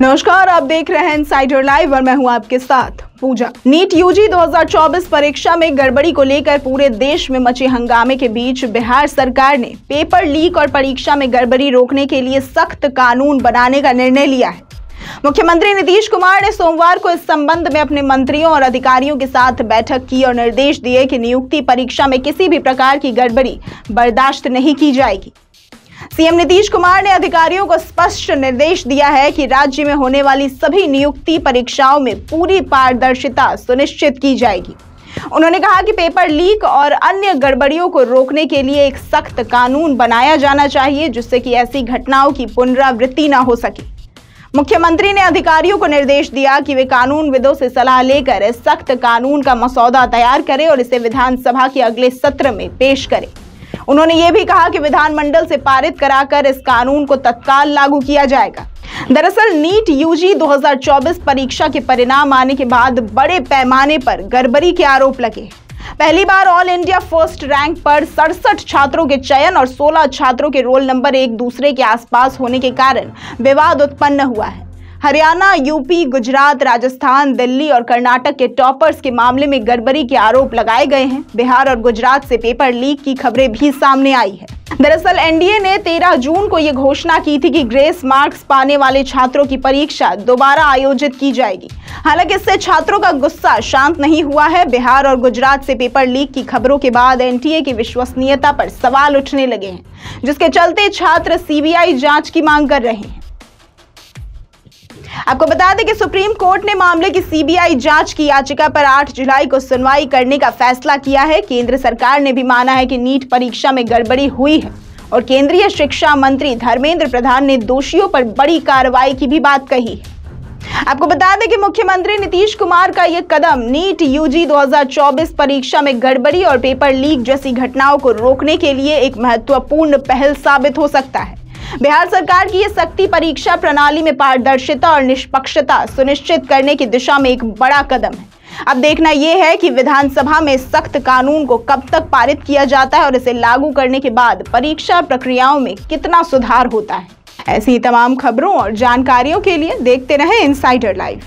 नमस्कार, आप देख रहे हैं इनसाइडर लाइव और मैं हूँ आपके साथ पूजा। नीट यूजी 2024 परीक्षा में गड़बड़ी को लेकर पूरे देश में मचे हंगामे के बीच बिहार सरकार ने पेपर लीक और परीक्षा में गड़बड़ी रोकने के लिए सख्त कानून बनाने का निर्णय लिया है। मुख्यमंत्री नीतीश कुमार ने सोमवार को इस संबंध में अपने मंत्रियों और अधिकारियों के साथ बैठक की और निर्देश दिए कि नियुक्ति परीक्षा में किसी भी प्रकार की गड़बड़ी बर्दाश्त नहीं की जाएगी। सीएम नीतीश कुमार ने अधिकारियों को स्पष्ट निर्देश दिया है कि राज्य में होने वाली सभी नियुक्ति परीक्षाओं में पूरी पारदर्शिता सुनिश्चित की जाएगी। उन्होंने कहा कि पेपर लीक और अन्य गड़बड़ियों को रोकने के लिए एक सख्त कानून बनाया जाना चाहिए, जिससे कि ऐसी घटनाओं की पुनरावृत्ति न हो सके। मुख्यमंत्री ने अधिकारियों को निर्देश दिया कि वे कानून विदों से सलाह लेकर सख्त कानून का मसौदा तैयार करें और इसे विधानसभा के अगले सत्र में पेश करें। उन्होंने ये भी कहा कि विधानमंडल से पारित कराकर इस कानून को तत्काल लागू किया जाएगा। दरअसल, नीट यूजी 2024 परीक्षा के परिणाम आने के बाद बड़े पैमाने पर गड़बड़ी के आरोप लगे। पहली बार ऑल इंडिया फ़र्स्ट रैंक पर सड़सठ छात्रों के चयन और 16 छात्रों के रोल नंबर एक दूसरे के आसपास होने के कारण विवाद उत्पन्न हुआ है। हरियाणा, यूपी, गुजरात, राजस्थान, दिल्ली और कर्नाटक के टॉपर्स के मामले में गड़बड़ी के आरोप लगाए गए हैं। बिहार और गुजरात से पेपर लीक की खबरें भी सामने आई है। दरअसल, एनडीए ने 13 जून को यह घोषणा की थी कि ग्रेस मार्क्स पाने वाले छात्रों की परीक्षा दोबारा आयोजित की जाएगी। हालाँकि, इससे छात्रों का गुस्सा शांत नहीं हुआ है। बिहार और गुजरात से पेपर लीक की खबरों के बाद एनटीए की विश्वसनीयता पर सवाल उठने लगे हैं, जिसके चलते छात्र सीबीआई जाँच की मांग कर रहे हैं। आपको बता दें कि सुप्रीम कोर्ट ने मामले की सीबीआई जाँच की याचिका पर 8 जुलाई को सुनवाई करने का फैसला किया है। केंद्र सरकार ने भी माना है कि नीट परीक्षा में गड़बड़ी हुई है। और केंद्रीय शिक्षा मंत्री धर्मेंद्र प्रधान ने दोषियों पर बड़ी कार्रवाई की भी बात कही है। आपको बता दें कि मुख्यमंत्री नीतीश कुमार का यह कदम नीट यूजी 2024 परीक्षा में गड़बड़ी और पेपर लीक जैसी घटनाओं को रोकने के लिए एक महत्वपूर्ण पहल साबित हो सकता है। बिहार सरकार की यह सख्ती परीक्षा प्रणाली में पारदर्शिता और निष्पक्षता सुनिश्चित करने की दिशा में एक बड़ा कदम है। अब देखना यह है कि विधानसभा में सख्त कानून को कब तक पारित किया जाता है और इसे लागू करने के बाद परीक्षा प्रक्रियाओं में कितना सुधार होता है। ऐसी तमाम खबरों और जानकारियों के लिए देखते रहें इनसाइडर लाइव